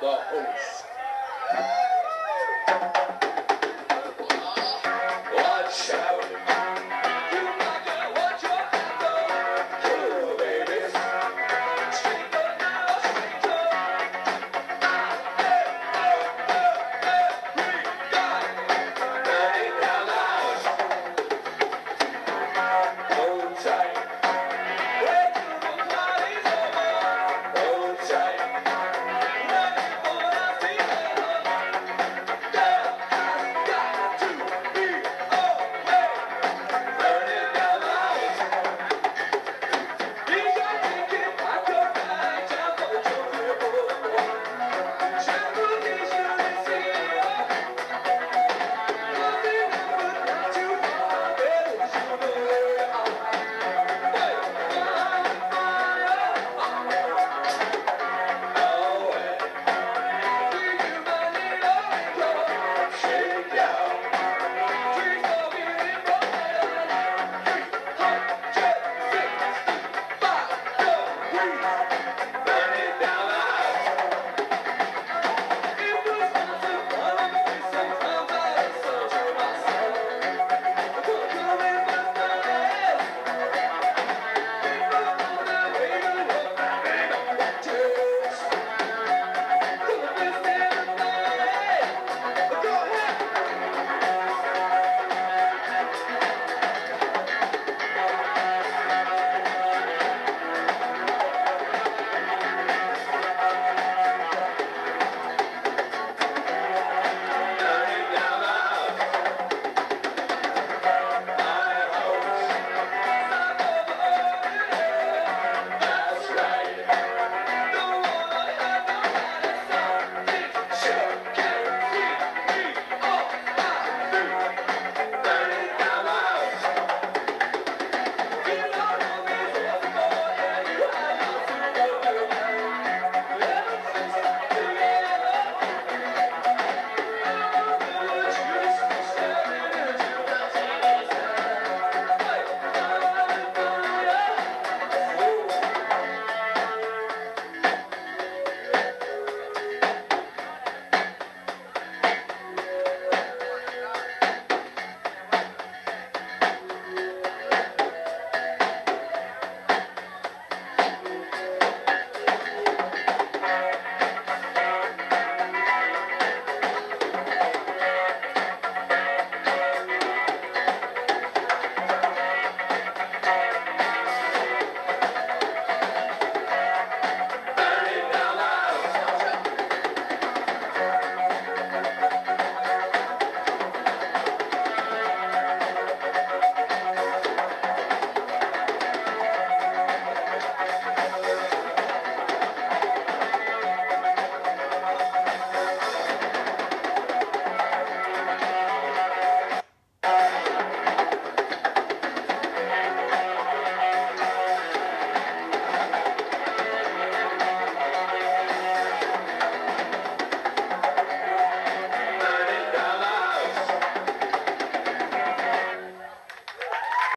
the host.